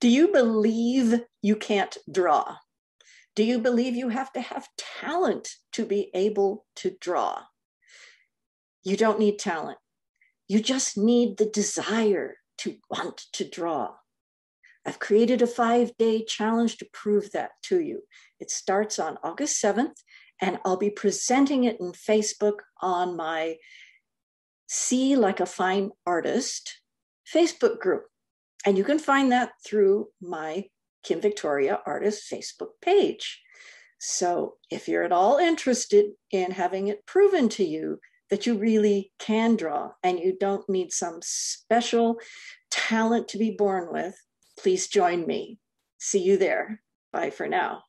Do you believe you can't draw? Do you believe you have to have talent to be able to draw? You don't need talent. You just need the desire to want to draw. I've created a five day challenge to prove that to you. It starts on August 7th, and I'll be presenting it in Facebook on my See Like a Fine Artist Facebook group. And you can find that through my Kim Victoria Artist Facebook page. So if you're at all interested in having it proven to you that you really can draw and you don't need some special talent to be born with, please join me. See you there. Bye for now.